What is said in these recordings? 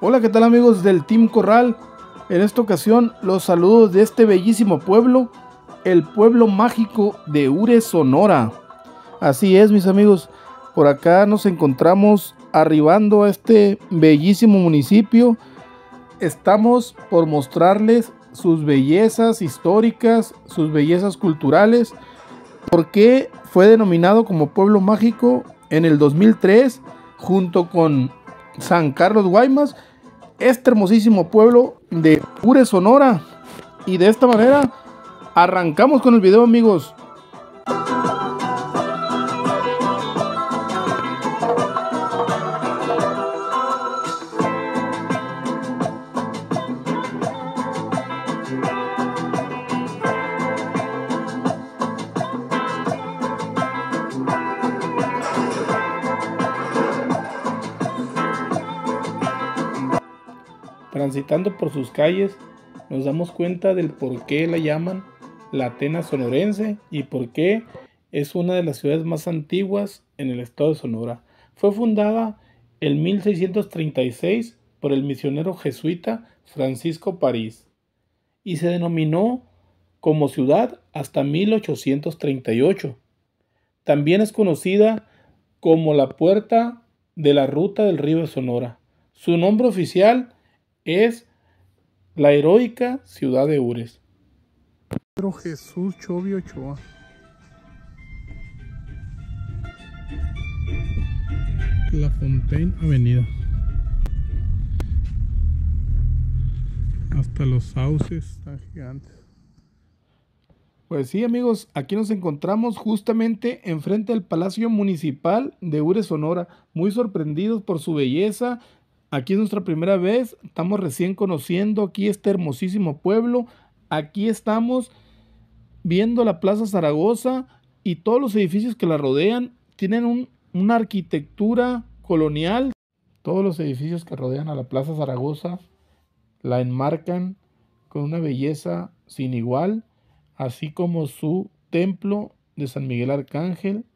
Hola, ¿qué tal amigos del Team Corral? En esta ocasión los saludos de este bellísimo pueblo, el pueblo mágico de Ure, Sonora. Así es, mis amigos, por acá nos encontramos arribando a este bellísimo municipio. Estamos por mostrarles sus bellezas históricas, sus bellezas culturales, porque fue denominado como pueblo mágico en el 2003 junto con San Carlos Guaymas, este hermosísimo pueblo de Ure, Sonora. Y de esta manera arrancamos con el video amigos. Transitando por sus calles, nos damos cuenta del por qué la llaman la Atenas sonorense y por qué es una de las ciudades más antiguas en el estado de Sonora. Fue fundada en 1636 por el misionero jesuita Francisco París y se denominó como ciudad hasta 1838. También es conocida como la Puerta de la Ruta del Río de Sonora. Su nombre oficial es la heroica ciudad de Ures. Pedro Jesús Chovio Ochoa. La Fontaine Avenida. Hasta los sauces están gigantes. Pues sí, amigos, aquí nos encontramos justamente enfrente del Palacio Municipal de Ures, Sonora, muy sorprendidos por su belleza, Aquí es nuestra primera vez, estamos recién conociendo aquí este hermosísimo pueblo. Aquí estamos viendo la Plaza Zaragoza y todos los edificios que la rodean tienen una arquitectura colonial. Todos los edificios que rodean a la Plaza Zaragoza la enmarcan con una belleza sin igual, así como su templo de San Miguel Arcángel,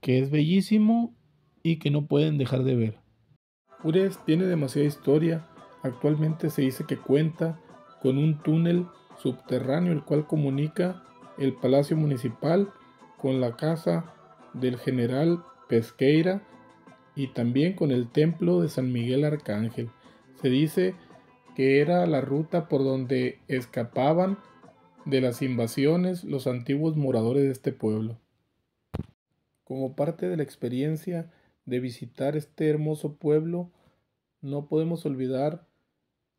que es bellísimo y que no pueden dejar de ver. Ures tiene demasiada historia. Actualmente se dice que cuenta con un túnel subterráneo el cual comunica el Palacio Municipal con la casa del general Pesqueira y también con el templo de San Miguel Arcángel. Se dice que era la ruta por donde escapaban de las invasiones los antiguos moradores de este pueblo. Como parte de la experiencia de visitar este hermoso pueblo, no podemos olvidar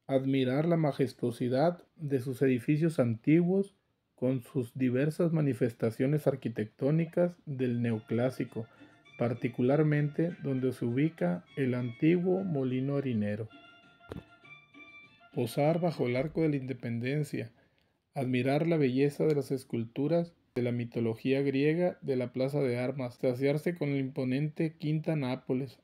admirar la majestuosidad de sus edificios antiguos con sus diversas manifestaciones arquitectónicas del neoclásico, particularmente donde se ubica el antiguo molino harinero. Posar bajo el arco de la independencia, admirar la belleza de las esculturas de la mitología griega de la Plaza de Armas, saciarse con el imponente Quinta Nápoles,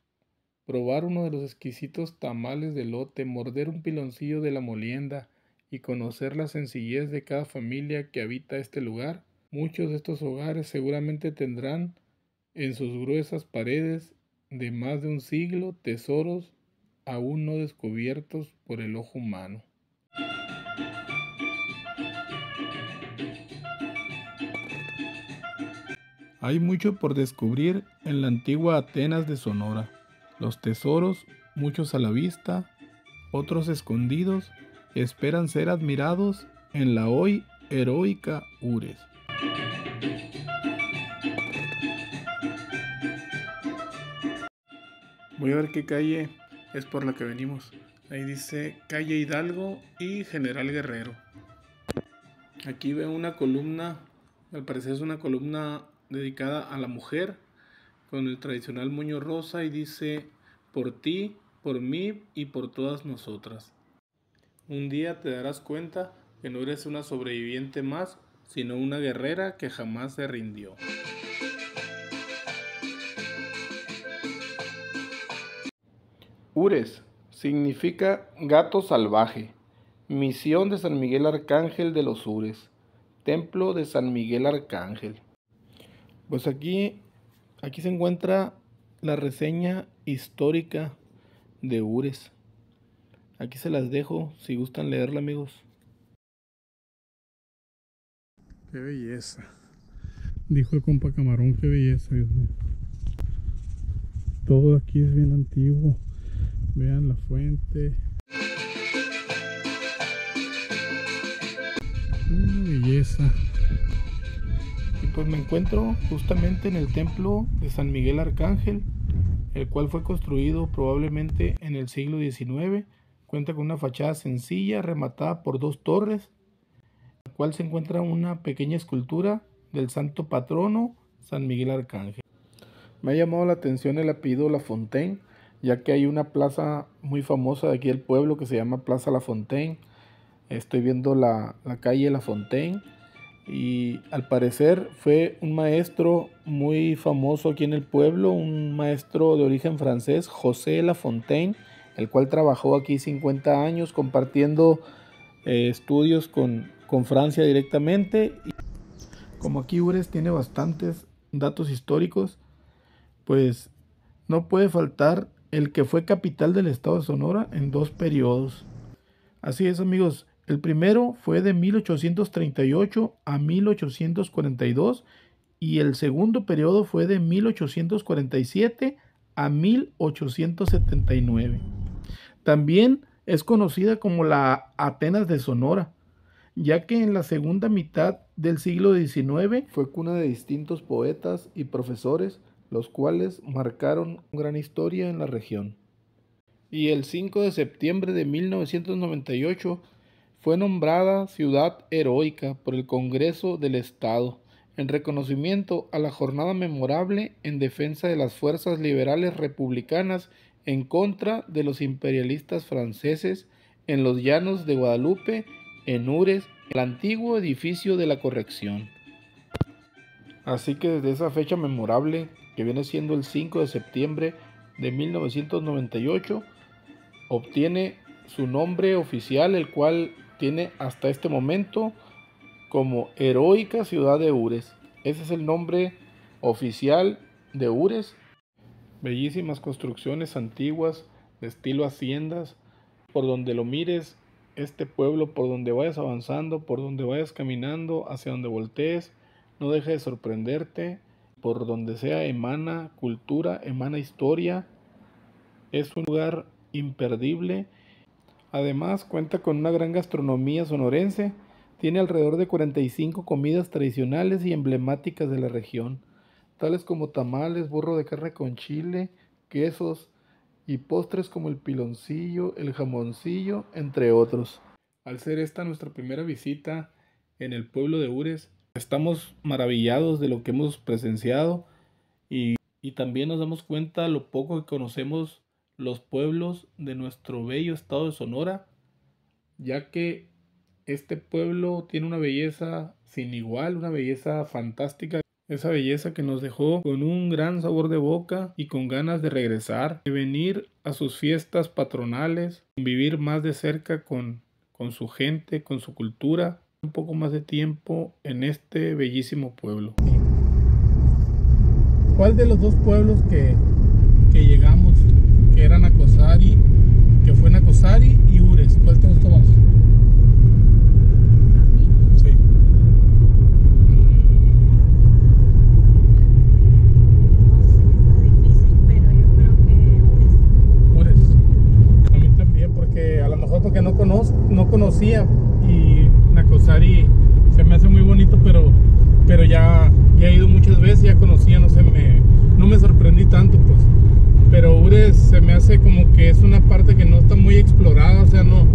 probar uno de los exquisitos tamales de lote, morder un piloncillo de la molienda y conocer la sencillez de cada familia que habita este lugar, muchos de estos hogares seguramente tendrán en sus gruesas paredes de más de un siglo tesoros aún no descubiertos por el ojo humano. Hay mucho por descubrir en la antigua Atenas de Sonora. Los tesoros, muchos a la vista, otros escondidos, esperan ser admirados en la hoy heroica Ures. Voy a ver qué calle es por la que venimos. Ahí dice calle Hidalgo y General Guerrero. Aquí veo una columna, al parecer es una columna dedicada a la mujer con el tradicional moño rosa y dice por ti, por mí y por todas nosotras. Un día te darás cuenta que no eres una sobreviviente más, sino una guerrera que jamás se rindió. Ures significa gato salvaje. Misión de San Miguel Arcángel de los Ures. Templo de San Miguel Arcángel. Pues aquí, aquí se encuentra la reseña histórica de Ures. Aquí se las dejo si gustan leerla, amigos. Qué belleza. Dijo el compa Camarón, qué belleza, Dios mío. Todo aquí es bien antiguo. Vean la fuente. Una belleza. Pues me encuentro justamente en el templo de San Miguel Arcángel, el cual fue construido probablemente en el siglo XIX. Cuenta con una fachada sencilla rematada por dos torres, en la cual se encuentra una pequeña escultura del santo patrono San Miguel Arcángel. Me ha llamado la atención el apellido La Fontaine, ya que hay una plaza muy famosa de aquí del pueblo que se llama Plaza La Fontaine. Estoy viendo la, la calle La Fontaine y al parecer fue un maestro muy famoso aquí en el pueblo, un maestro de origen francés, José La Fontaine, el cual trabajó aquí 50 años compartiendo eh, estudios con, con Francia directamente. Como aquí Ures tiene bastantes datos históricos, pues no puede faltar el que fue capital del estado de Sonora en dos periodos. Así es amigos, el primero fue de 1838 a 1842 y el segundo periodo fue de 1847 a 1879. También es conocida como la Atenas de Sonora, ya que en la segunda mitad del siglo XIX fue cuna de distintos poetas y profesores los cuales marcaron una gran historia en la región. Y el 5 de septiembre de 1998 fue nombrada ciudad heroica por el Congreso del Estado en reconocimiento a la jornada memorable en defensa de las fuerzas liberales republicanas en contra de los imperialistas franceses en los llanos de Guadalupe, en Ures, el antiguo edificio de la corrección. Así que desde esa fecha memorable que viene siendo el 5 de septiembre de 1998, obtiene su nombre oficial, el cual tiene hasta este momento como Heroica Ciudad de Ures. Ese es el nombre oficial de Ures. Bellísimas construcciones antiguas de estilo haciendas. Por donde lo mires, este pueblo, por donde vayas avanzando, por donde vayas caminando, hacia donde voltees, no deja de sorprenderte por donde sea emana cultura, emana historia. Es un lugar imperdible. Además cuenta con una gran gastronomía sonorense. Tiene alrededor de 45 comidas tradicionales y emblemáticas de la región, tales como tamales, burro de carne con chile, quesos y postres como el piloncillo, el jamoncillo, entre otros. Al ser esta nuestra primera visita en el pueblo de Ures, Estamos maravillados de lo que hemos presenciado y, y también nos damos cuenta lo poco que conocemos los pueblos de nuestro bello estado de Sonora, ya que este pueblo tiene una belleza sin igual, una belleza fantástica, esa belleza que nos dejó con un gran sabor de boca y con ganas de regresar, de venir a sus fiestas patronales, vivir más de cerca con, con su gente, con su cultura un poco más de tiempo en este bellísimo pueblo. ¿Cuál de los dos pueblos que, que llegamos, que eran Acosari, que fue Nacosari y Ures, cuál te gustó más? Sí. Ures. A mí también, porque a lo mejor porque no, conozco, no conocía y Nacosari se me hace muy bonito, pero, pero ya, ya he ido muchas veces, ya conocía, no sé, me, no me sorprendí tanto, pues. Pero Ures se me hace como que es una parte que no está muy explorada, o sea, no,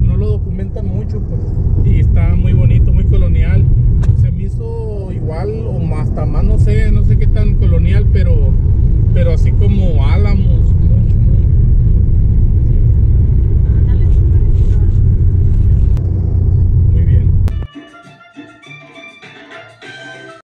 no lo documentan mucho, pues. Y está muy bonito, muy colonial. Se me hizo igual o hasta más, no sé, no sé qué tan colonial, pero, pero así como Álamo